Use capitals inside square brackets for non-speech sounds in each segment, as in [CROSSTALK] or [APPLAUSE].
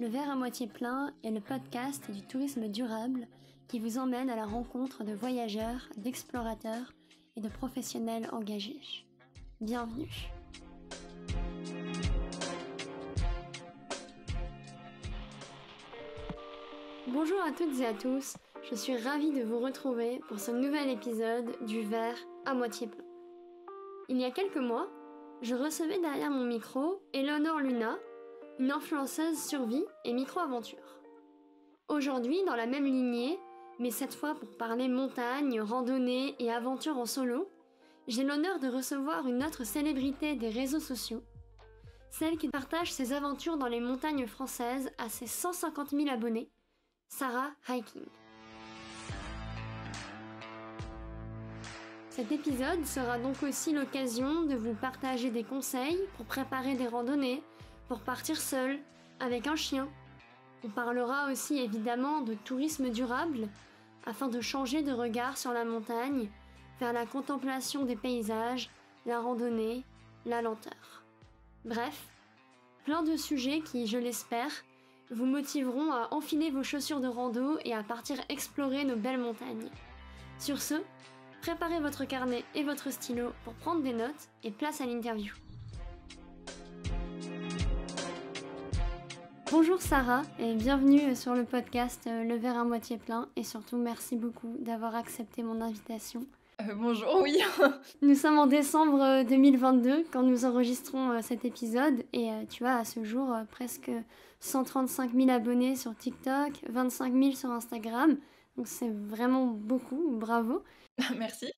Le verre à moitié plein est le podcast du tourisme durable qui vous emmène à la rencontre de voyageurs, d'explorateurs et de professionnels engagés. Bienvenue. Bonjour à toutes et à tous, je suis ravie de vous retrouver pour ce nouvel épisode du verre à moitié plein. Il y a quelques mois, je recevais derrière mon micro Eleanor Luna, une influenceuse survie et micro-aventure. Aujourd'hui, dans la même lignée, mais cette fois pour parler montagne, randonnée et aventure en solo, j'ai l'honneur de recevoir une autre célébrité des réseaux sociaux, celle qui partage ses aventures dans les montagnes françaises à ses 150 000 abonnés, Sarah Hiking. Cet épisode sera donc aussi l'occasion de vous partager des conseils pour préparer des randonnées, pour partir seul, avec un chien. On parlera aussi évidemment de tourisme durable, afin de changer de regard sur la montagne, vers la contemplation des paysages, la randonnée, la lenteur. Bref, plein de sujets qui, je l'espère, vous motiveront à enfiler vos chaussures de rando et à partir explorer nos belles montagnes. Sur ce, préparez votre carnet et votre stylo pour prendre des notes et place à l'interview. Bonjour Sarah et bienvenue sur le podcast euh, Le verre à moitié plein et surtout merci beaucoup d'avoir accepté mon invitation. Euh, bonjour, oui. [LAUGHS] nous sommes en décembre 2022 euh, quand nous enregistrons cet épisode et tu as à ce jour presque 135 000 abonnés sur TikTok, 25 000 sur Instagram. Donc c'est vraiment beaucoup, bravo. [LAUGHS] Merci.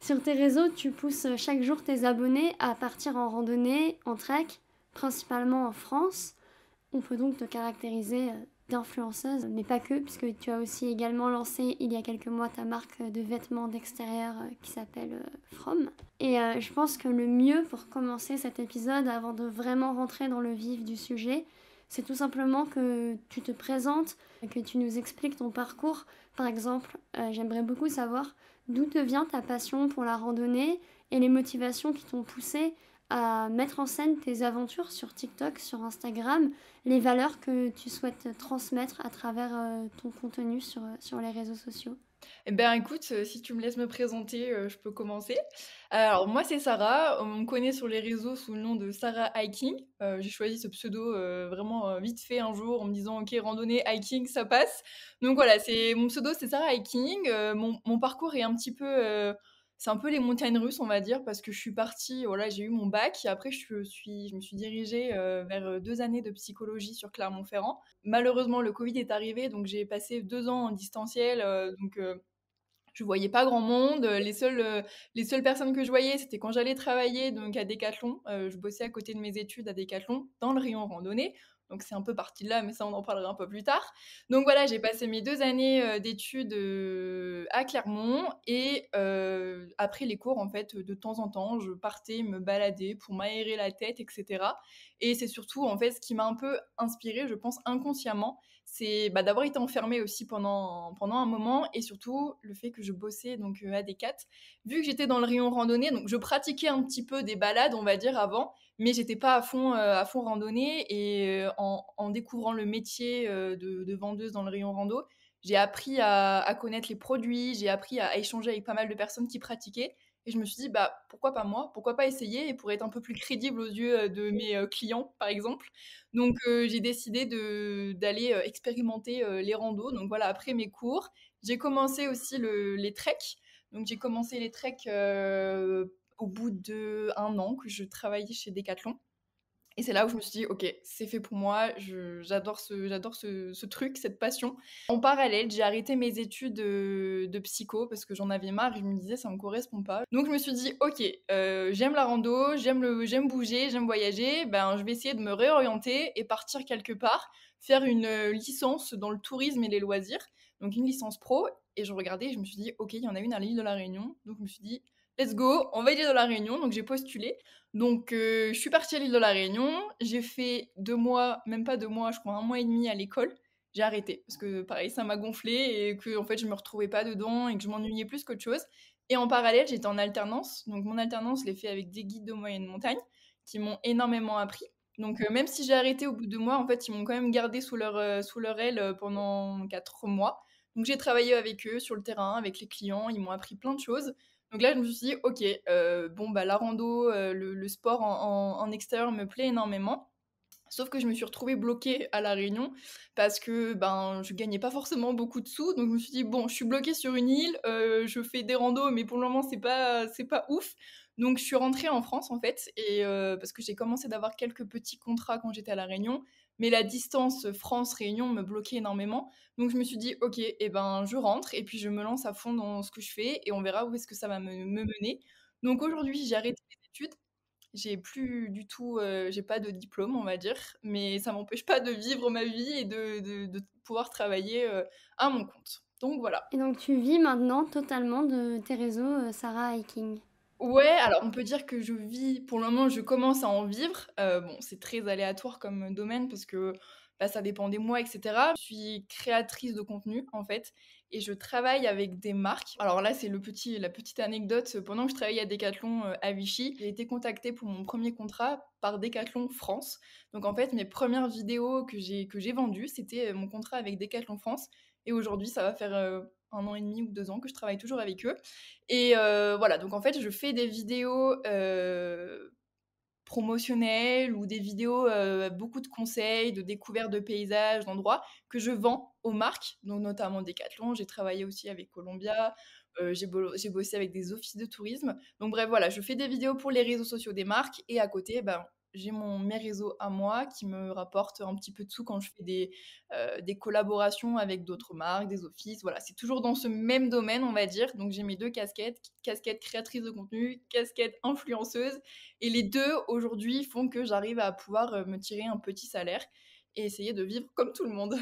Sur tes réseaux, tu pousses chaque jour tes abonnés à partir en randonnée, en trek, principalement en France. On peut donc te caractériser euh, d'influenceuse, mais pas que, puisque tu as aussi également lancé il y a quelques mois ta marque de vêtements d'extérieur euh, qui s'appelle euh, From. Et je pense que le mieux pour commencer cet épisode, avant de vraiment rentrer dans le vif du sujet, c'est tout simplement que tu te présentes, que tu nous expliques ton parcours. Par exemple, j'aimerais beaucoup savoir d'où te vient ta passion pour la randonnée et les motivations qui t'ont poussé à mettre en scène tes aventures sur TikTok, sur Instagram, les valeurs que tu souhaites transmettre à travers euh, ton contenu sur, euh, sur les réseaux sociaux eh bien, écoute, euh, si tu me laisses me présenter, je peux commencer. Alors, moi, c'est Sarah. On me connaît sur les réseaux sous le nom de Sarah Hiking. J'ai choisi ce pseudo vraiment vite fait un jour en me disant, OK, randonnée, hiking, ça passe. Donc voilà, mon pseudo, c'est Sarah Hiking. Mon, mon, parcours est un petit peu c'est un peu les montagnes russes, on va dire, parce que je suis partie, voilà, j'ai eu mon bac, et après je, me suis dirigée euh, vers euh, deux années de psychologie sur Clermont-Ferrand. Malheureusement, le Covid est arrivé, donc j'ai passé deux ans en distanciel, euh, donc je voyais pas grand monde. Les seules, les seules personnes que je voyais, c'était quand j'allais travailler donc à Decathlon. je bossais à côté de mes études à Decathlon, dans le rayon randonnée. Donc c'est un peu parti de là, mais ça on en parlera un peu plus tard. Donc voilà, j'ai passé mes deux années euh, d'études euh, à Clermont et euh, après les cours, en fait, de temps en temps, je partais me balader pour m'aérer la tête, etc. Et c'est surtout en fait ce qui m'a un peu inspiré, je pense inconsciemment, c'est bah, d'avoir été enfermée aussi pendant, pendant un moment et surtout le fait que je bossais donc à Decat. Vu que j'étais dans le rayon randonnée, donc je pratiquais un petit peu des balades, on va dire avant, mais j'étais pas à fond à fond randonnée et en, découvrant le métier euh, de, vendeuse dans le rayon rando, j'ai appris à, connaître les produits, j'ai appris à, échanger avec pas mal de personnes qui pratiquaient. Et je me suis dit, bah, pourquoi pas moi? Pourquoi pas essayer? Et pour être un peu plus crédible aux yeux euh, de mes euh, clients, par exemple. Donc, j'ai décidé d'aller expérimenter les randos. Donc, voilà, après mes cours, j'ai commencé aussi les treks. Donc, j'ai commencé les treks au bout d'un an que je travaillais chez Decathlon. Et c'est là où je me suis dit, ok, c'est fait pour moi, j'adore ce, ce, truc, cette passion. En parallèle, j'ai arrêté mes études de, psycho parce que j'en avais marre je me disais, ça me correspond pas. Donc je me suis dit, ok, euh, j'aime la rando, j'aime, le, j'aime bouger, j'aime voyager, ben je vais essayer de me réorienter et partir quelque part, faire une licence dans le tourisme et les loisirs, donc une licence pro. Et je regardais et je me suis dit, ok, il y en a une à l'île de la Réunion. Donc je me suis dit, let's go, on va l'île de la Réunion. Donc j'ai postulé. Donc euh, je suis partie à l'île de la Réunion. J'ai fait deux mois, même pas deux mois, je crois un mois et demi à l'école. J'ai arrêté parce que pareil, ça m'a gonflé et que en fait je me retrouvais pas dedans et que je m'ennuyais plus qu'autre chose. Et en parallèle, j'étais en alternance. Donc mon alternance, je l'ai fait avec des guides de moyenne montagne qui m'ont énormément appris. Donc même si j'ai arrêté au bout de mois, en fait, ils m'ont quand même gardé sous leur, sous leur aile pendant 4 mois. Donc j'ai travaillé avec eux sur le terrain, avec les clients, ils m'ont appris plein de choses. Donc là, je me suis dit, ok, bon, bah, la rando, le, sport en, extérieur me plaît énormément. Sauf que je me suis retrouvée bloquée à La Réunion parce que ben, je gagnais pas forcément beaucoup de sous. Donc je me suis dit, bon, je suis bloquée sur une île, je fais des randos, mais pour le moment, c'est pas, pas ouf. Donc je suis rentrée en France en fait, et parce que j'ai commencé d'avoir quelques petits contrats quand j'étais à La Réunion, mais la distance France-Réunion me bloquait énormément. Donc je me suis dit, ok, eh ben, je rentre, et puis je me lance à fond dans ce que je fais, et on verra où est-ce que ça va me, me mener. Donc aujourd'hui, j'ai arrêté les études j'ai plus du tout, euh, j'ai pas de diplôme, on va dire, mais ça m'empêche pas de vivre ma vie et de, de, pouvoir travailler euh, à mon compte. Donc voilà. Et donc tu vis maintenant totalement de tes réseaux euh, Sarah Hiking Ouais, alors on peut dire que je vis, pour le moment, je commence à en vivre. bon, c'est très aléatoire comme domaine parce que bah, ça dépend des mois, etc. Je suis créatrice de contenu en fait et je travaille avec des marques. Alors là, c'est le petit, la petite anecdote. Pendant que je travaillais à Decathlon euh, à Vichy, j'ai été contactée pour mon premier contrat par Decathlon France. Donc en fait, mes premières vidéos que j'ai vendues, c'était euh, mon contrat avec Decathlon France. Et aujourd'hui, ça va faire euh, un an et demi ou deux ans que je travaille toujours avec eux. Et voilà, donc en fait, je fais des vidéos promotionnelles ou des vidéos, euh, beaucoup de conseils, de découvertes de paysages, d'endroits que je vends aux marques, donc notamment Decathlon. J'ai travaillé aussi avec Columbia, euh, j'ai, bossé avec des offices de tourisme. Donc bref, voilà, je fais des vidéos pour les réseaux sociaux des marques et à côté, ben, j'ai mon mes réseaux à moi qui me rapportent un petit peu de sous quand je fais des, euh, des collaborations avec d'autres marques, des offices. Voilà, c'est toujours dans ce même domaine, on va dire. Donc j'ai mes deux casquettes, casquette créatrice de contenu, casquette influenceuse. Et les deux, aujourd'hui, font que j'arrive à pouvoir euh, me tirer un petit salaire et essayer de vivre comme tout le monde.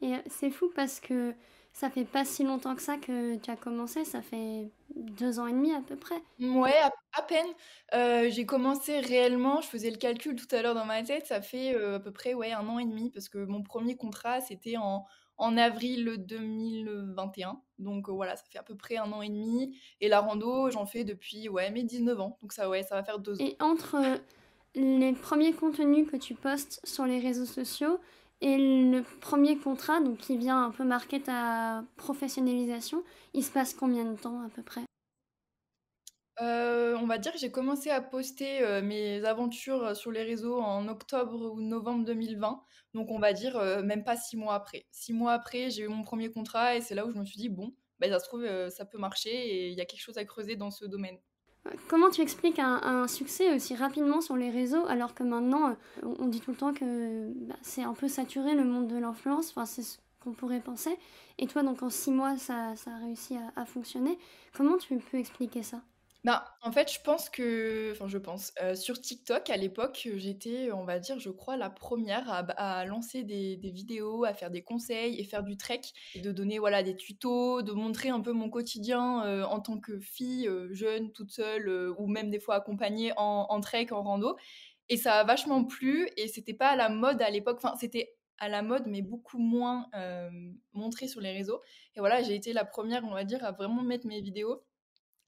Et euh, c'est fou parce que ça fait pas si longtemps que ça que tu as commencé, ça fait deux ans et demi à peu près. Ouais, à, peine. Euh, j'ai commencé réellement, je faisais le calcul tout à l'heure dans ma tête, ça fait euh, à peu près ouais, un an et demi parce que mon premier contrat c'était en, en avril 2021. Donc euh, voilà, ça fait à peu près un an et demi. Et la rando, j'en fais depuis ouais, mes 19 ans. Donc ça, ouais, ça va faire deux ans. Et entre les premiers contenus que tu postes sur les réseaux sociaux et le premier contrat, qui vient un peu marquer ta professionnalisation, il se passe combien de temps à peu près? Euh, on va dire que j'ai commencé à poster euh, mes aventures sur les réseaux en octobre ou novembre 2020. Donc on va dire euh, même pas six mois après. Six mois après, j'ai eu mon premier contrat et c'est là où je me suis dit, bon, bah, ça se trouve, ça peut marcher et il y a quelque chose à creuser dans ce domaine. Comment tu expliques un, succès aussi rapidement sur les réseaux alors que maintenant euh, on dit tout le temps que bah, c'est un peu saturé le monde de l'influence, enfin, c'est ce qu'on pourrait penser. Et toi donc en six mois ça, ça a réussi à fonctionner. Comment tu peux expliquer ça? Bah, en fait, je pense que, enfin, je pense, euh, sur TikTok, à l'époque, j'étais, on va dire, je crois, la première à, lancer des, vidéos, à faire des conseils et faire du trek, et de donner, voilà, des tutos, de montrer un peu mon quotidien euh, en tant que fille euh, jeune, toute seule, ou même des fois accompagnée en, en, trek, en rando. Et ça a vachement plu, et c'était pas à la mode à l'époque, enfin, c'était à la mode, mais beaucoup moins montré sur les réseaux. Et voilà, j'ai été la première, on va dire, à vraiment mettre mes vidéos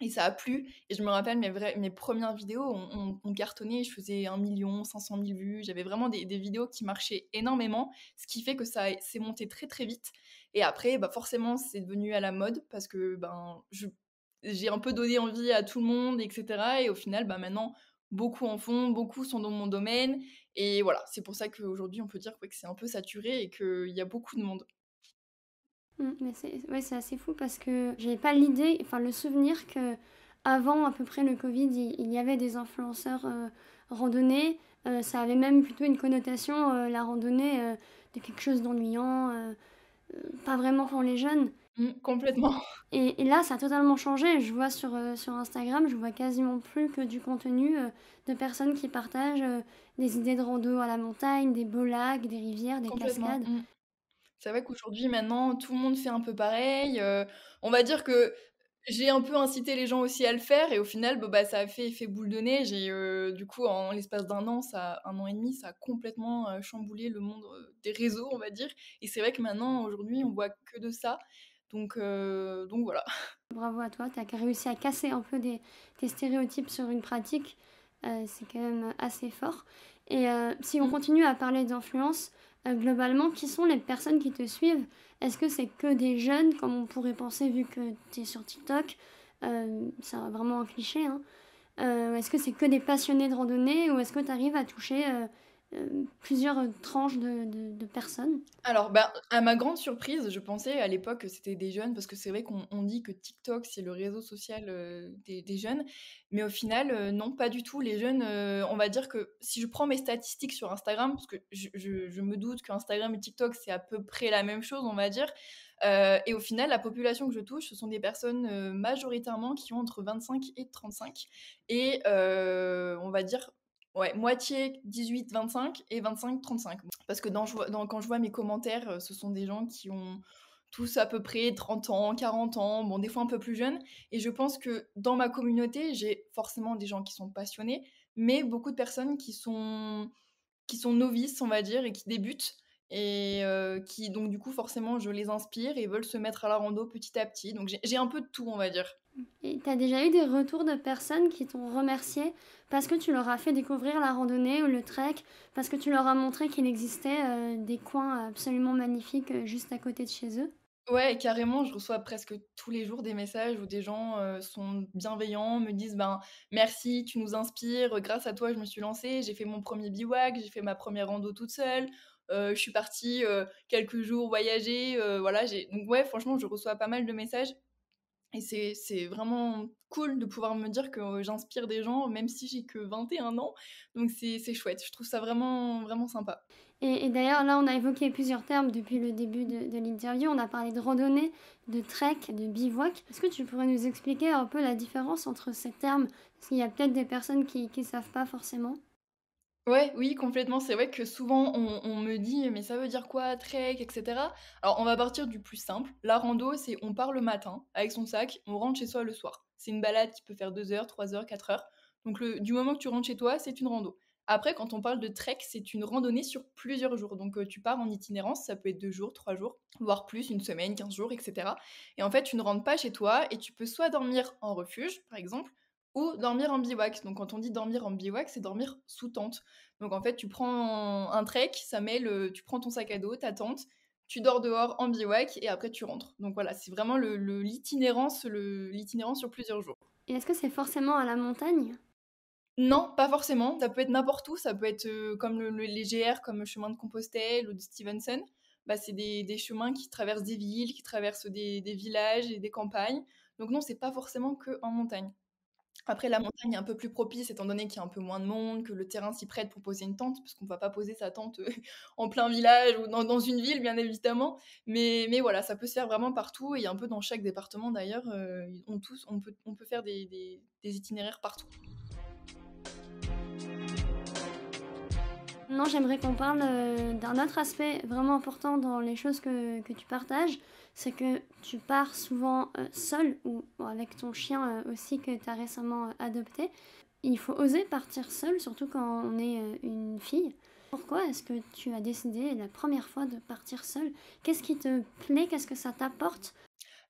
et ça a plu. Et je me rappelle, mes, premières vidéos ont, cartonné. Je faisais 1 million, 500 000 vues. J'avais vraiment des, vidéos qui marchaient énormément. Ce qui fait que ça s'est monté très, très vite. Et après, bah forcément, c'est devenu à la mode parce que ben, j'ai un peu donné envie à tout le monde, etc. Et au final, bah, maintenant, beaucoup en font, beaucoup sont dans mon domaine. Et voilà, c'est pour ça qu'aujourd'hui, on peut dire que c'est un peu saturé et qu'il y a beaucoup de monde. Mm, mais c'est ouais, assez fou parce que j'avais pas l'idée, enfin le souvenir que avant à peu près le Covid, il, y avait des influenceurs euh, randonnée. Euh, ça avait même plutôt une connotation, euh, la randonnée, de quelque chose d'ennuyant, pas vraiment pour les jeunes. Mm, complètement. Et, et, là, ça a totalement changé. Je vois sur, sur Instagram, je vois quasiment plus que du contenu de personnes qui partagent des idées de rando à la montagne, des beaux lacs, des rivières, des cascades. Mm. C'est vrai qu'aujourd'hui, maintenant, tout le monde fait un peu pareil. Euh, on va dire que j'ai un peu incité les gens aussi à le faire et au final, bah, ça a fait effet boule de neige et euh, du coup, en l'espace d'un an, ça, un an et demi, ça a complètement euh, chamboulé le monde des réseaux, on va dire. Et c'est vrai que maintenant, aujourd'hui, on voit que de ça. Donc, donc voilà. [LAUGHS] Bravo à toi, tu as réussi à casser un peu des, stéréotypes sur une pratique c'est quand même assez fort. Et si on continue à parler d'influence, globalement, qui sont les personnes qui te suivent? Est-ce que c'est que des jeunes, comme on pourrait penser vu que tu es sur TikTok? C'est vraiment un cliché. Hein. est-ce que c'est que des passionnés de randonnée ou est-ce que tu arrives à toucher euh, plusieurs tranches de, personnes Alors, bah, à ma grande surprise, je pensais à l'époque que c'était des jeunes, parce que c'est vrai qu'on dit que TikTok, c'est le réseau social euh, des, jeunes, mais au final, euh, non, pas du tout. Les jeunes, on va dire que si je prends mes statistiques sur Instagram, parce que je, me doute qu'Instagram et TikTok, c'est à peu près la même chose, on va dire, et au final, la population que je touche, ce sont des personnes majoritairement qui ont entre 25 et 35. Et on va dire Ouais, moitié 18-25 et 25-35. Parce que dans, quand je vois mes commentaires, euh, ce sont des gens qui ont tous à peu près 30 ans, 40 ans, bon, des fois un peu plus jeunes. Et je pense que dans ma communauté, j'ai forcément des gens qui sont passionnés, mais beaucoup de personnes qui sont, qui sont novices, on va dire, et qui débutent. Et euh, qui, donc, du coup, forcément, je les inspire et veulent se mettre à la rando petit à petit. Donc, j'ai un peu de tout, on va dire. Et tu as déjà eu des retours de personnes qui t'ont remercié parce que tu leur as fait découvrir la randonnée ou le trek, parce que tu leur as montré qu'il existait euh, des coins absolument magnifiques euh, juste à côté de chez eux? Ouais, carrément, je reçois presque tous les jours des messages où des gens euh, sont bienveillants, me disent ben merci, tu nous inspires, grâce à toi je me suis lancée, j'ai fait mon premier bivouac, j'ai fait ma première rando toute seule, je suis partie quelques jours voyager, voilà, donc ouais, franchement, je reçois pas mal de messages et c'est vraiment cool de pouvoir me dire que j'inspire des gens, même si j'ai que 21 ans. Donc c'est chouette, je trouve ça vraiment, vraiment sympa. Et, d'ailleurs, là, on a évoqué plusieurs termes depuis le début de, l'interview. On a parlé de randonnée, de trek, de bivouac. Est-ce que tu pourrais nous expliquer un peu la différence entre ces termes? Parce qu'il y a peut-être des personnes qui ne savent pas forcément. Ouais, oui, complètement. C'est vrai que souvent on, me dit, mais ça veut dire quoi, trek, etc. Alors on va partir du plus simple. La rando, c'est on part le matin avec son sac, on rentre chez soi le soir. C'est une balade qui peut faire 2 heures, 3 heures, 4 heures. Donc du moment que tu rentres chez toi, c'est une rando. Après, quand on parle de trek, c'est une randonnée sur plusieurs jours. Donc, euh, tu pars en itinérance, ça peut être deux jours, trois jours, voire plus, une semaine, 15 jours, etc. Et en fait, tu ne rentres pas chez toi et tu peux soit dormir en refuge, par exemple, ou dormir en bivouac. Donc quand on dit dormir en bivouac, c'est dormir sous tente. Donc en fait, tu prends un trek, ça met le, tu prends ton sac à dos, ta tente, tu dors dehors en bivouac et après tu rentres. Donc voilà, c'est vraiment le, l'itinérance, le, l'itinérance sur plusieurs jours. Et est-ce que c'est forcément à la montagne? Non, pas forcément. Ça peut être n'importe où. Ça peut être euh, comme le, les GR, comme le chemin de Compostelle ou de Stevenson. Bah, c'est des, des, chemins qui traversent des villes, qui traversent des, des villages et des campagnes. Donc non, c'est pas forcément que en montagne. Après, la montagne est un peu plus propice, étant donné qu'il y a un peu moins de monde, que le terrain s'y prête pour poser une tente, parce qu'on ne va pas poser sa tente euh, [LAUGHS] en plein village ou dans, une ville, bien évidemment. Mais, voilà, ça peut se faire vraiment partout, et un peu dans chaque département d'ailleurs, euh, on, on, peut, faire des, itinéraires partout. Non, j'aimerais qu'on parle euh, d'un autre aspect vraiment important dans les choses que, que tu partages, c'est que tu pars souvent euh, seul ou avec ton chien euh, aussi que tu as récemment adopté. Il faut oser partir seul, surtout quand on est une fille. Pourquoi est-ce que tu as décidé la première fois de partir seul Qu'est-ce qui te plaît? Qu'est-ce que ça t'apporte?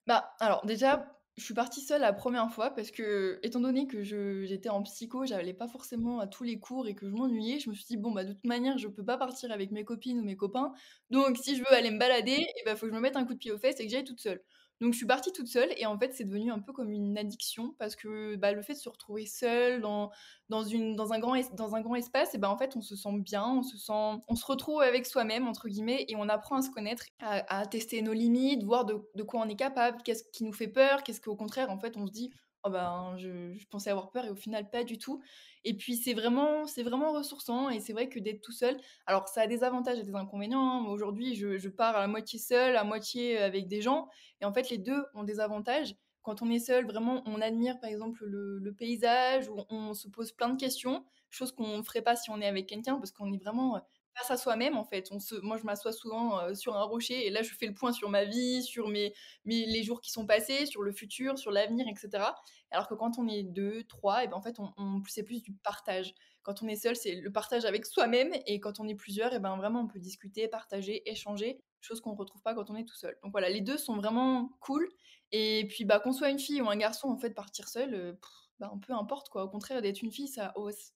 Bah, alors déjà, je suis partie seule la première fois parce que, étant donné que j'étais en psycho, j'allais pas forcément à tous les cours et que je m'ennuyais, je me suis dit, bon, bah, de toute manière, je peux pas partir avec mes copines ou mes copains. Donc, si je veux aller me balader, il eh ben, faut que je me mette un coup de pied aux fesses et que j'aille toute seule. Donc je suis partie toute seule et en fait c'est devenu un peu comme une addiction parce que bah, le fait de se retrouver seule dans, dans, une, dans, un, grand dans un grand espace, et bah, en fait on se sent bien, on se, sent, on se retrouve avec soi-même entre guillemets et on apprend à se connaître, à, tester nos limites, voir de, de, quoi on est capable, qu'est-ce qui nous fait peur, qu'est-ce qu'au contraire en fait on se dit oh ben, je, pensais avoir peur et au final pas du tout. Et puis c'est vraiment, c'est vraiment ressourçant et c'est vrai que d'être tout seul, alors ça a des avantages et des inconvénients. Hein. Aujourd'hui, je, je, pars à la moitié seul, à moitié avec des gens et en fait les deux ont des avantages. Quand on est seul, vraiment, on admire par exemple le, le paysage, ou on se pose plein de questions, chose qu'on ne ferait pas si on est avec quelqu'un parce qu'on est vraiment à soi-même en fait. On se, moi je m'assois souvent euh, sur un rocher et là je fais le point sur ma vie, sur mes, les jours qui sont passés, sur le futur, sur l'avenir, etc. Alors que quand on est deux, trois, et ben en fait on, c'est plus du partage. Quand on est seul, c'est le partage avec soi-même et quand on est plusieurs, et ben vraiment on peut discuter, partager, échanger, chose qu'on ne retrouve pas quand on est tout seul. Donc voilà, les deux sont vraiment cool. Et puis bah qu'on soit une fille ou un garçon, en fait partir seul. Euh, bah, peu importe quoi. Au contraire, d'être une fille, ça,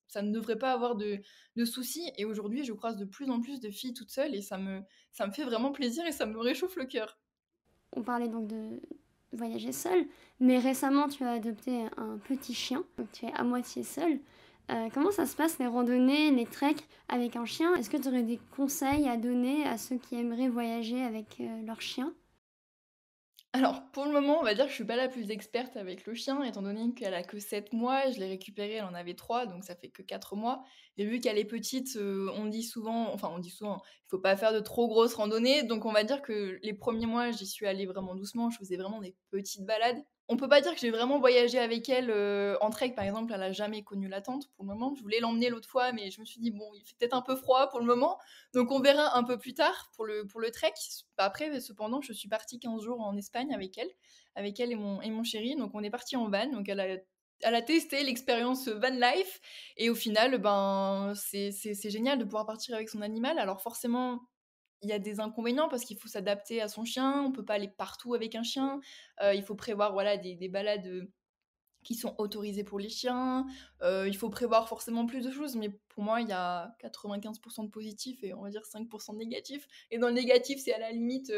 ça ne devrait pas avoir de, de soucis. Et aujourd'hui, je croise de plus en plus de filles toutes seules et ça me, ça me fait vraiment plaisir et ça me réchauffe le cœur. On parlait donc de voyager seule, mais récemment tu as adopté un petit chien, donc tu es à moitié seule. Euh, comment ça se passe les randonnées, les treks avec un chien? Est-ce que tu aurais des conseils à donner à ceux qui aimeraient voyager avec euh, leur chien? Alors, pour le moment, on va dire que je suis pas la plus experte avec le chien, étant donné qu'elle a que 7 mois. Je l'ai récupérée, elle en avait 3, donc ça fait que 4 mois. Et vu qu'elle est petite, euh, on dit souvent, enfin on dit souvent, il faut pas faire de trop grosses randonnées. Donc on va dire que les premiers mois, j'y suis allée vraiment doucement. Je faisais vraiment des petites balades on peut pas dire que j'ai vraiment voyagé avec elle euh, en trek, par exemple. Elle a jamais connu la tente pour le moment. Je voulais l'emmener l'autre fois, mais je me suis dit, bon, il fait peut-être un peu froid pour le moment. Donc on verra un peu plus tard pour le, pour le trek. Après, cependant, je suis partie 15 jours en Espagne avec elle, avec elle et mon, et mon chéri. Donc on est parti en van. Donc elle a elle a testé l'expérience van life et au final ben c'est génial de pouvoir partir avec son animal alors forcément il y a des inconvénients parce qu'il faut s'adapter à son chien, on peut pas aller partout avec un chien, euh, il faut prévoir voilà des, des, balades euh, qui sont autorisées pour les chiens, euh, il faut prévoir forcément plus de choses, mais pour moi il y a 95% de positifs et on va dire 5% de négatifs. Et dans le négatif, c'est à la limite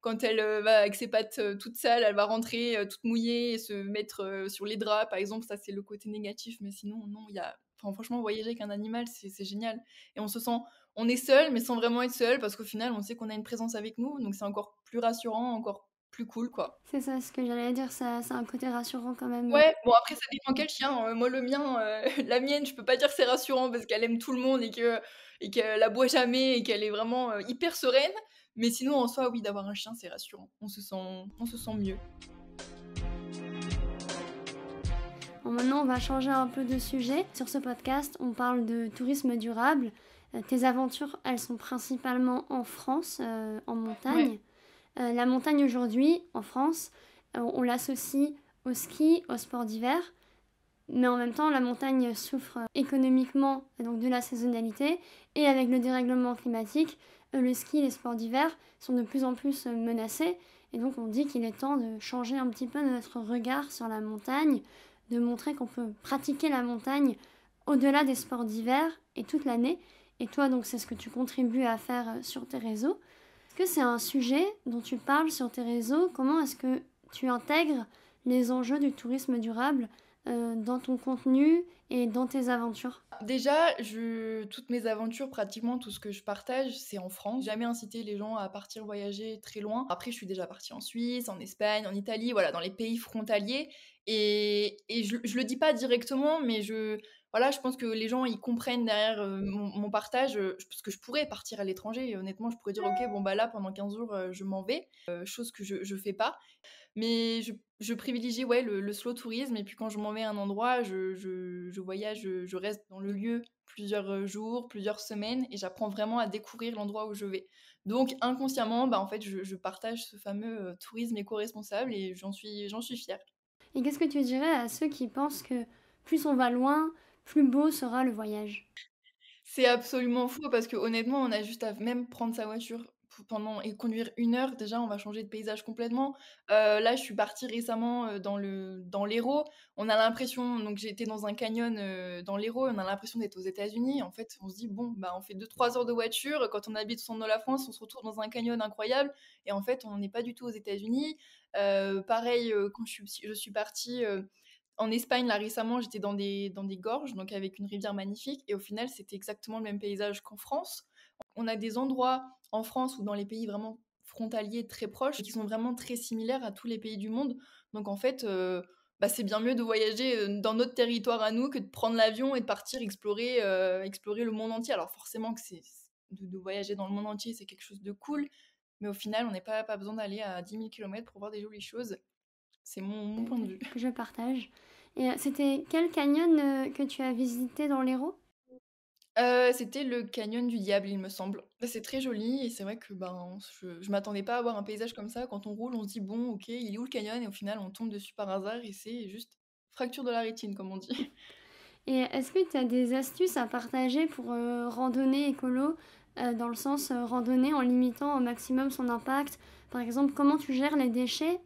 quand elle va avec ses pattes toute sales, elle va rentrer toute mouillée et se mettre sur les draps, par exemple, ça c'est le côté négatif, mais sinon non, il y a franchement, voyager avec un animal, c'est génial. Et on se sent, on est seul, mais sans vraiment être seul, parce qu'au final, on sait qu'on a une présence avec nous, donc c'est encore plus rassurant, encore plus cool, quoi. C'est ça, ce que j'allais dire, ça, c'est un côté rassurant quand même. Ouais, bon après, ça dépend quel chien. Hein. moi, le mien, euh, [LAUGHS] la mienne, je peux pas dire que c'est rassurant parce qu'elle aime tout le monde et que et qu'elle aboie jamais et qu'elle est vraiment euh, hyper sereine. Mais sinon, en soi, oui, d'avoir un chien, c'est rassurant. On se sent, on se sent mieux. maintenant, on va changer un peu de sujet. Sur ce podcast, on parle de tourisme durable. Euh, tes aventures, elles sont principalement en France, euh, en montagne. Euh, la montagne aujourd'hui, en France, on l'associe au ski, au sport d'hiver. Mais en même temps, la montagne souffre économiquement donc de la saisonnalité. Et avec le dérèglement climatique, le ski et les sports d'hiver sont de plus en plus menacés. Et donc on dit qu'il est temps de changer un petit peu notre regard sur la montagne, de montrer qu'on peut pratiquer la montagne au-delà des sports d'hiver et toute l'année. Et toi, donc, c'est ce que tu contribues à faire euh, sur tes réseaux. Est-ce que c'est un sujet dont tu parles sur tes réseaux? Comment est-ce que tu intègres les enjeux du tourisme durable euh, dans ton contenu et dans tes aventures? Déjà, toutes mes aventures, pratiquement tout ce que je partage, c'est en France. Jamais incité les gens à partir voyager très loin. Après, je suis déjà partie en Suisse, en Espagne, en Italie, voilà, dans les pays frontaliers. Et, et je, je le dis pas directement, mais je, voilà, je pense que les gens ils comprennent derrière euh, mon, partage, euh, parce que je pourrais partir à l'étranger. honnêtement, je pourrais dire ok, bon bah là pendant 15 jours je m'en vais, chose que je je fais pas. Mais je, je privilégie ouais, le, slow tourisme. Et puis quand je m'en vais à un endroit, je, je, voyage, je, reste dans le lieu plusieurs euh, jours, plusieurs semaines. Et j'apprends vraiment à découvrir l'endroit où je vais. Donc inconsciemment, bah, en fait, je, partage ce fameux euh, tourisme éco-responsable et j'en suis, j'en suis fière. Et qu'est-ce que tu dirais à ceux qui pensent que plus on va loin, plus beau sera le voyage c'est absolument fou parce que honnêtement, on a juste à même prendre sa voiture pendant et conduire une heure, déjà, on va changer de paysage complètement. Euh, là, je suis partie récemment euh, dans le dans l'Hérault. On a l'impression, donc j'étais dans un canyon euh, dans l'Hérault, on a l'impression d'être aux États-Unis. En fait, on se dit bon, bah on fait 2-3 heures de voiture. Quand on habite au centre de la France, on se retrouve dans un canyon incroyable. Et en fait, on n'est pas du tout aux États-Unis. pareil, quand je suis je suis partie en Espagne, là récemment, j'étais dans des, dans des gorges, donc avec une rivière magnifique, et au final, c'était exactement le même paysage qu'en France. On a des endroits en France ou dans les pays vraiment frontaliers très proches qui sont vraiment très similaires à tous les pays du monde. Donc en fait, euh, bah, c'est bien mieux de voyager euh, dans notre territoire à nous que de prendre l'avion et de partir explorer, euh, explorer le monde entier. Alors forcément que c'est de, voyager dans le monde entier, c'est quelque chose de cool, mais au final, on n'a pas, pas besoin d'aller à 10 000 km pour voir des jolies choses. C'est mon, mon, point de vue. Que je partage. Et c'était quel canyon que tu as visité dans l'Hérault? Euh, c'était le canyon du diable, il me semble. C'est très joli et c'est vrai que, ben, je je m'attendais pas à voir un paysage comme ça. Quand on roule, on se dit: «Bon, OK, il est où le canyon?» et au final, on tombe dessus par hasard et c'est juste fracture de la rétine, comme on dit. [LAUGHS] Et est-ce que tu as des astuces à partager pour, euh, randonner écolo? Euh, dans le sens, randonner en limitant au maximum son impact? Par exemple, comment tu gères les déchets,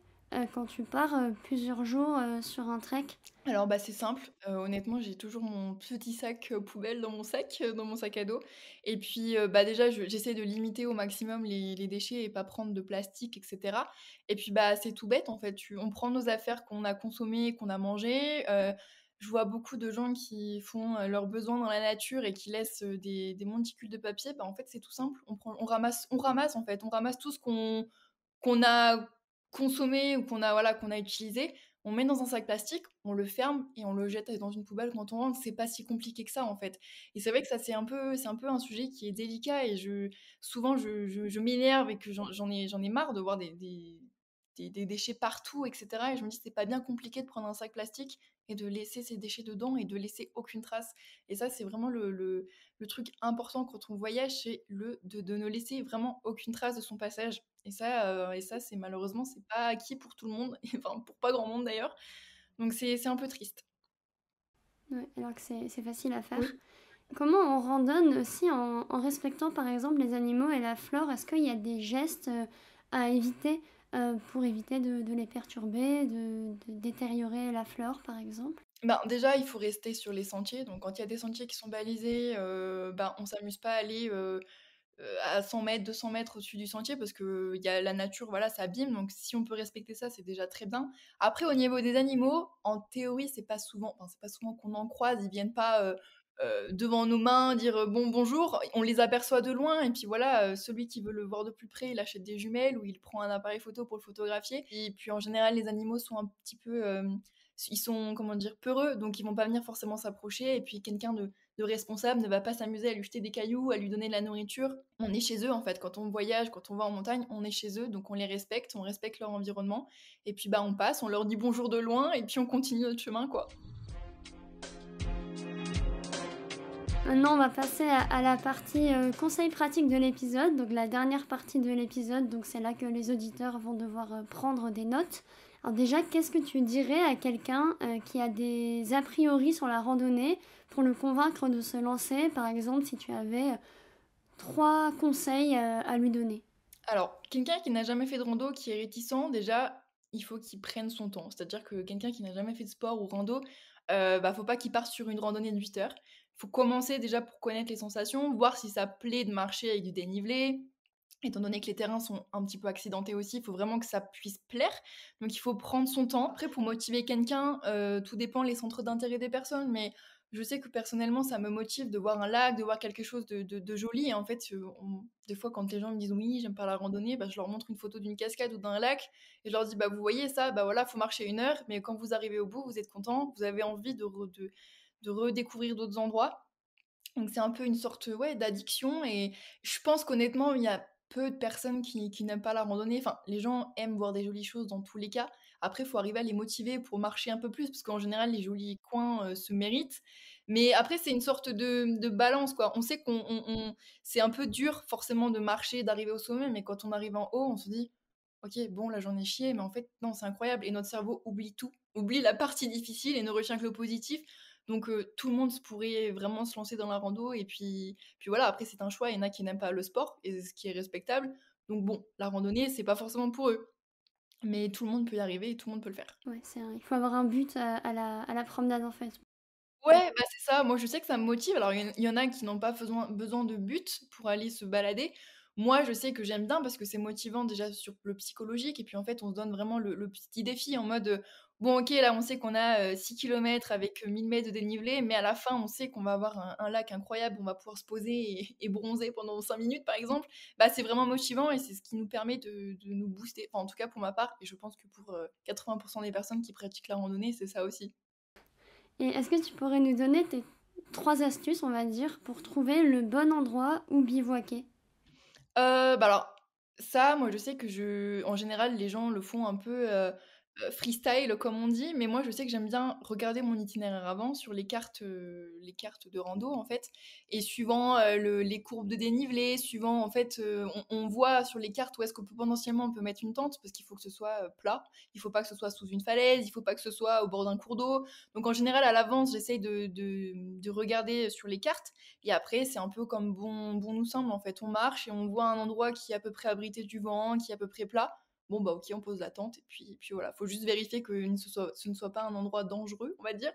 quand tu pars plusieurs jours sur un trek. Alors, bah, c'est simple, honnêtement, j'ai toujours mon petit sac, poubelle dans mon sac, dans mon sac à dos. Et puis, bah, déjà, je j'essaie de limiter au maximum les déchets et pas prendre de plastique et cetera. Et puis, bah, c'est tout bête, en fait, on prend nos affaires qu'on a consommées, qu'on a mangées, je vois beaucoup de gens qui font, leurs besoins dans la nature et qui laissent, des monticules de papier. Bah, en fait, c'est tout simple, on ramasse on ramasse, en fait, on ramasse tout ce qu'on a consommé ou qu'on a, voilà, qu'on a utilisé on met dans un sac plastique, on le ferme et on le jette dans une poubelle quand on rentre. C'est pas si compliqué que ça en fait. Et c'est vrai que ça c'est un peu, c'est un peu un sujet qui est délicat et je souvent je, je, m'énerve et que j'en ai j'en ai marre de voir des, des, déchets partout, etc. Et je me dis c'est pas bien compliqué de prendre un sac plastique et de laisser ces déchets dedans et de laisser aucune trace. Et ça c'est vraiment le, le, le, truc important quand on voyage, c'est le de, de ne laisser vraiment aucune trace de son passage. Et ça, euh, et ça c'est malheureusement, c'est pas acquis pour tout le monde, [LAUGHS] enfin pour pas grand monde d'ailleurs. Donc c'est un peu triste. Ouais, alors que c'est facile à faire. Comment on randonne aussi en, en, respectant par exemple les animaux et la flore? Est-ce qu'il y a des gestes à éviter euh, pour éviter de, de les perturber, de, de, détériorer la flore par exemple? Ben, déjà, il faut rester sur les sentiers. Donc, quand il y a des sentiers qui sont balisés, euh, ben, on s'amuse pas à aller à 100 mètres, 200 mètres au-dessus du sentier parce que y a la nature, voilà, ça abîme. Donc si on peut respecter ça, c'est déjà très bien. Après, au niveau des animaux, en théorie, c'est pas souvent, c'est pas souvent qu'on en croise. Ils viennent pas devant nos mains dire bon bonjour. On les aperçoit de loin et puis voilà, celui qui veut le voir de plus près, il achète des jumelles ou il prend un appareil photo pour le photographier. Et puis en général, les animaux sont un petit peu, ils sont comment dire peureux, donc ils vont pas venir forcément s'approcher. Et puis quelqu'un de de responsable ne va pas s'amuser à lui jeter des cailloux, à lui donner de la nourriture. On est chez eux en fait. Quand on voyage, quand on va en montagne, on est chez eux, donc on les respecte, on respecte leur environnement. Et puis bah on passe, on leur dit bonjour de loin et puis on continue notre chemin quoi. Maintenant, on va passer à, la partie euh, conseil pratique de l'épisode, donc la dernière partie de l'épisode. Donc c'est là que les auditeurs vont devoir euh, prendre des notes. Alors déjà, qu'est-ce que tu dirais à quelqu'un euh, qui a des a priori sur la randonnée pour le convaincre de se lancer Par exemple, si tu avais euh, trois conseils euh, à lui donner. Alors, quelqu'un qui n'a jamais fait de rando, qui est réticent, déjà, il faut qu'il prenne son temps. C'est-à-dire que quelqu'un qui n'a jamais fait de sport ou rando, euh, bah, faut pas qu'il parte sur une randonnée de 8 heures. Faut commencer déjà pour connaître les sensations, voir si ça plaît de marcher avec du dénivelé, étant donné que les terrains sont un petit peu accidentés aussi, il faut vraiment que ça puisse plaire. Donc il faut prendre son temps. Après, pour motiver quelqu'un, euh, tout dépend les centres d'intérêt des personnes, mais je sais que personnellement, ça me motive de voir un lac, de voir quelque chose de, joli. Et en fait, euh, des fois, quand les gens me disent oui, j'aime pas la randonnée, bah, je leur montre une photo d'une cascade ou d'un lac et je leur dis bah vous voyez ça, bah voilà, faut marcher une heure, mais quand vous arrivez au bout, vous êtes content, vous avez envie de, de redécouvrir d'autres endroits. Donc c'est un peu une sorte ouais, d'addiction et je pense qu'honnêtement, il y a peu de personnes qui, n'aiment pas la randonnée. Enfin, les gens aiment voir des jolies choses dans tous les cas. Après, il faut arriver à les motiver pour marcher un peu plus, parce qu'en général, les jolis coins euh, se méritent. Mais après, c'est une sorte de, balance, quoi. On sait qu'on c'est un peu dur, forcément, de marcher, d'arriver au sommet, mais quand on arrive en haut, on se dit, ok, bon, là, j'en ai chié, mais en fait, non, c'est incroyable. Et notre cerveau oublie tout, oublie la partie difficile et ne retient que le positif. Donc tout le monde pourrait vraiment se lancer dans la rando et puis, puis voilà, après c'est un choix, il y en a qui n'aiment pas le sport, et ce qui est respectable. Donc bon, la randonnée, c'est pas forcément pour eux. Mais tout le monde peut y arriver et tout le monde peut le faire. Ouais, c'est il faut avoir un but à, la, à la promenade en fait. Ouais, bah c'est ça. Moi, je sais que ça me motive. Alors, il y, en a qui n'ont pas besoin, besoin de but pour aller se balader. Moi, je sais que j'aime bien parce que c'est motivant déjà sur le psychologique. Et puis, en fait, on se donne vraiment le, petit défi en mode Bon, ok, là, on sait qu'on a 6 km avec 1000 mètres de dénivelé, mais à la fin, on sait qu'on va avoir un, lac incroyable, on va pouvoir se poser et, bronzer pendant 5 minutes, par exemple. Bah, c'est vraiment motivant et c'est ce qui nous permet de, nous booster. En tout cas, pour ma part, et je pense que pour 80% des personnes qui pratiquent la randonnée, c'est ça aussi. Et est-ce que tu pourrais nous donner tes trois astuces, on va dire, pour trouver le bon endroit où bivouaquer? Euh, bah alors, ça, moi, je sais que je, en général, les gens le font un peu euh, freestyle comme on dit, mais moi je sais que j'aime bien regarder mon itinéraire avant sur les cartes, euh, les cartes de rando en fait, et suivant euh, les courbes de dénivelé, suivant en fait, on, voit sur les cartes où est-ce qu'on peut potentiellement on peut mettre une tente parce qu'il faut que ce soit plat, il faut pas que ce soit sous une falaise, il faut pas que ce soit au bord d'un cours d'eau. Donc en général à l'avance j'essaye de, de, regarder sur les cartes. Et après c'est un peu comme bon, bon nous semble en fait, on marche et on voit un endroit qui est à peu près abrité du vent, qui est à peu près plat bon bah ok, on pose la tente et puis, et puis voilà, faut juste vérifier que ce, soit, ce ne soit pas un endroit dangereux, on va dire.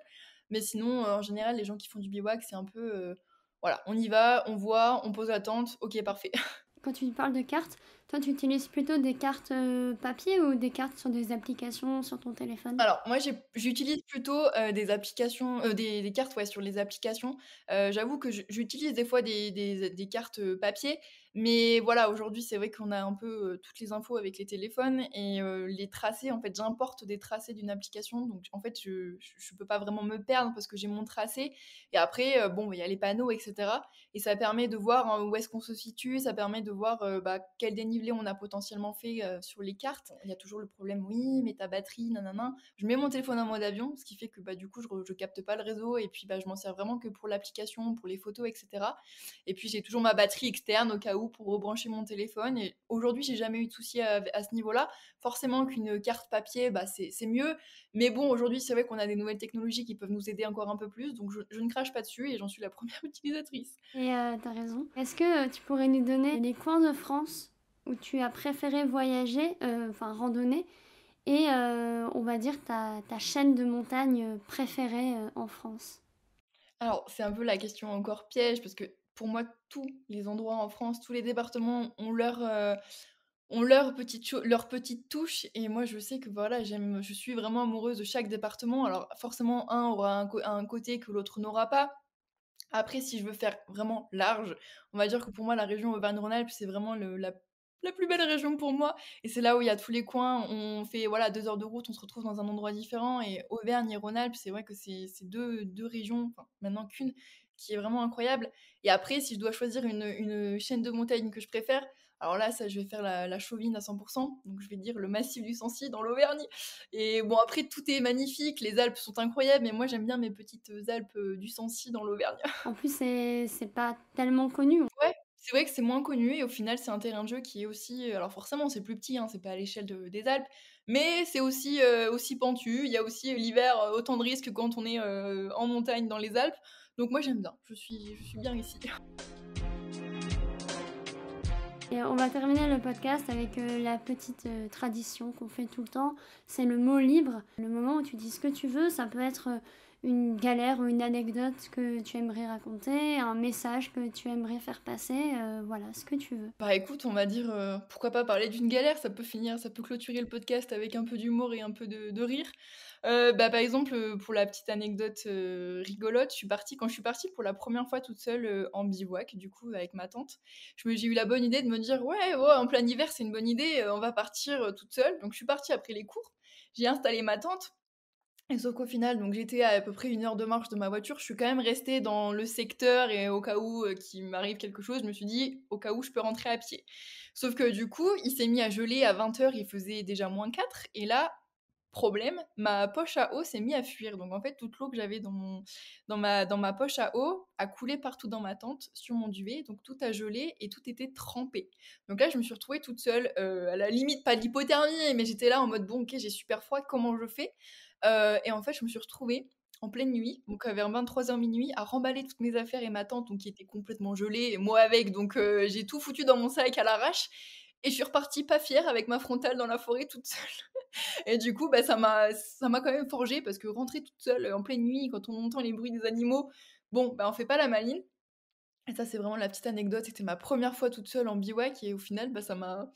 Mais sinon, en général, les gens qui font du bivouac, c'est un peu, voilà, on y va, on voit, on pose la tente, ok, parfait. [LAUGHS] Quand tu parles de cartes, toi, tu utilises plutôt des cartes euh, papier ou des cartes sur des applications sur ton téléphone? Alors, moi, j'utilise plutôt euh, des applications, euh, des, cartes ouais, sur les applications. J'avoue que j'utilise des fois des, des cartes papier, mais voilà, aujourd'hui, c'est vrai qu'on a un peu toutes les infos avec les téléphones et les tracés. En fait, j'importe des tracés d'une application, donc en fait, je ne peux pas vraiment me perdre parce que j'ai mon tracé. Et après, bon, il y a les panneaux, etc. Et ça permet de voir hein, où est-ce qu'on se situe, ça permet de voir bah, quel dénivelé on a potentiellement fait sur les cartes. Il y a toujours le problème, oui, mais ta batterie, nanana. Je mets mon téléphone en mode avion, ce qui fait que bah, du coup, je, ne capte pas le réseau et puis bah, je m'en sers vraiment que pour l'application, pour les photos, etc. Et puis, j'ai toujours ma batterie externe au cas où pour rebrancher mon téléphone. Et aujourd'hui, j'ai jamais eu de souci à, ce niveau-là. Forcément qu'une carte papier, bah, c'est mieux. Mais bon, aujourd'hui, c'est vrai qu'on a des nouvelles technologies qui peuvent nous aider encore un peu plus. Donc, je, ne crache pas dessus et j'en suis la première [LAUGHS] utilisatrice. Et euh, tu as raison. Est-ce que euh, tu pourrais nous donner les coins de France où tu as préféré voyager, euh, enfin randonner, et on va dire ta, ta chaîne de montagne préférée en France? Alors, c'est un peu la question encore piège, parce que pour moi, tous les endroits en France, tous les départements ont leur, euh, ont petite, touche. Et moi, je sais que voilà, je suis vraiment amoureuse de chaque département. Alors, forcément, un aura un, côté que l'autre n'aura pas. Après, si je veux faire vraiment large, on va dire que pour moi, la région Auvergne-Rhône-Alpes, c'est vraiment la, plus belle région pour moi. Et c'est là où il y a tous les coins. On fait voilà deux heures de route, on se retrouve dans un endroit différent. Et Auvergne et Rhône-Alpes, c'est vrai que c'est deux, régions, maintenant qu'une, qui est vraiment incroyable. Et après, si je dois choisir une, chaîne de montagne que je préfère, alors là, ça, je vais faire la, chauvine à 100%. Donc, je vais dire le massif du Sancy dans l'Auvergne. Et bon, après, tout est magnifique. Les Alpes sont incroyables. Mais moi, j'aime bien mes petites Alpes euh, du Sancy dans l'Auvergne. [LAUGHS] En plus, c'est pas tellement connu. Ouais, c'est vrai que c'est moins connu. Et au final, c'est un terrain de jeu qui est aussi. Euh, alors, forcément, c'est plus petit. Hein, c'est pas à l'échelle des Alpes. Mais c'est aussi, euh, aussi pentu. Il y a aussi l'hiver autant de risques quand on est en montagne dans les Alpes. Donc moi j'aime bien, je suis, je suis bien ici. [LAUGHS] Et on va terminer le podcast avec euh, la petite euh, tradition qu'on fait tout le temps, c'est le mot libre. Le moment où tu dis ce que tu veux, ça peut être euh, une galère ou une anecdote que tu aimerais raconter, un message que tu aimerais faire passer, voilà, ce que tu veux. Bah écoute, on va dire, pourquoi pas parler d'une galère, ça peut finir, ça peut clôturer le podcast avec un peu d'humour et un peu de, de rire. Euh, bah, par exemple, euh, pour la petite anecdote euh, rigolote, je suis partie, quand je suis partie pour la première fois toute seule en bivouac, du coup, avec ma tante, j'ai eu la bonne idée de me dire, ouais, en plein hiver, c'est une bonne idée, on va partir toute seule. Donc, je suis partie après les cours, j'ai installé ma tente. Et sauf qu'au final, j'étais à, à peu près une heure de marche de ma voiture, je suis quand même restée dans le secteur et au cas où qu'il m'arrive quelque chose, je me suis dit, au cas où je peux rentrer à pied. Sauf que du coup, il s'est mis à geler à 20h, il faisait déjà moins 4, et là, Problème, ma poche à eau s'est mise à fuir. Donc en fait, toute l'eau que j'avais dans, ma, poche à eau a coulé partout dans ma tente, sur mon duvet. Donc tout a gelé et tout était trempé. Donc là, je me suis retrouvée toute seule, euh, à la limite pas d'hypothermie, mais j'étais là en mode bon, ok, j'ai super froid, comment je fais? Euh, Et en fait, je me suis retrouvée en pleine nuit, donc vers 23h minuit, à remballer toutes mes affaires et ma tente, donc qui était complètement gelée, et moi avec, donc euh, j'ai tout foutu dans mon sac à l'arrache. Et je suis repartie pas fière avec ma frontale dans la forêt toute seule. [LAUGHS] Et du coup, bah, ça m'a quand même forgé parce que rentrer toute seule en pleine nuit quand on entend les bruits des animaux, bon, bah, on fait pas la maline. Et ça, c'est vraiment la petite anecdote. C'était ma première fois toute seule en bivouac et au final, bah, ça m'a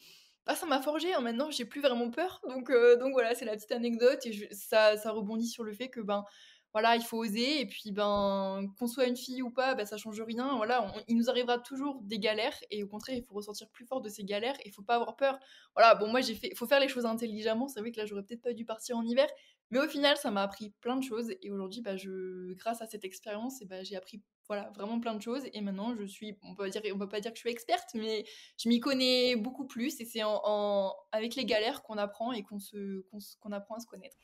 bah, ça m'a forgé. Hein. Maintenant, j'ai plus vraiment peur. Donc, euh, donc voilà, c'est la petite anecdote et ça, ça rebondit sur le fait que ben voilà, il faut oser. Et puis, ben, qu'on soit une fille ou pas, ben, ça change rien. Voilà, il nous arrivera toujours des galères. Et au contraire, il faut ressortir plus fort de ces galères. Il faut pas avoir peur. Voilà, bon, moi, j'ai fait, il faut faire les choses intelligemment. C'est vrai que là, j'aurais peut-être pas dû partir en hiver. Mais au final, ça m'a appris plein de choses. Et aujourd'hui, je, grâce à cette expérience, et bah, j'ai appris voilà, vraiment plein de choses. Et maintenant, je suis, on peut dire, on peut pas dire que je suis experte, mais je m'y connais beaucoup plus. Et c'est en, avec les galères qu'on apprend et qu'on se, qu'on apprend à se connaître.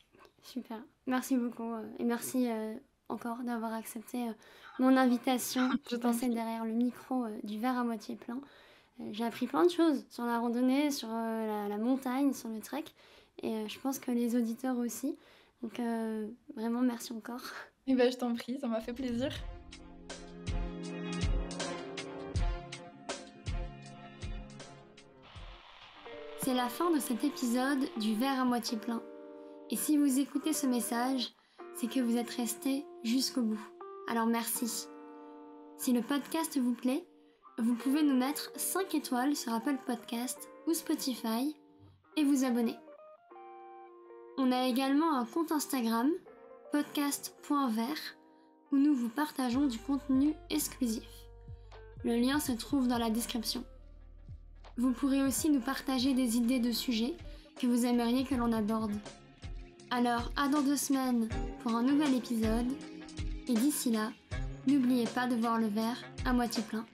Super. Merci beaucoup. Euh, et merci euh, encore d'avoir accepté euh, mon invitation. [LAUGHS] Je pensais derrière le micro du verre à moitié plein. J'ai appris plein de choses sur la randonnée, sur la, montagne, sur le trek. Et je pense que les auditeurs aussi. Donc vraiment, merci encore. Et [LAUGHS] eh ben, je t'en prie, ça m'a fait plaisir. C'est la fin de cet épisode du verre à moitié plein. Et si vous écoutez ce message, c'est que vous êtes resté jusqu'au bout. Alors merci. Si le podcast vous plaît, vous pouvez nous mettre 5 étoiles sur Apple Podcast ou Spotify et vous abonner. On a également un compte Instagram, podcast.vert, où nous vous partageons du contenu exclusif. Le lien se trouve dans la description. Vous pourrez aussi nous partager des idées de sujets que vous aimeriez que l'on aborde. Alors, à dans deux semaines pour un nouvel épisode, et d'ici là, n'oubliez pas de voir le verre à moitié plein.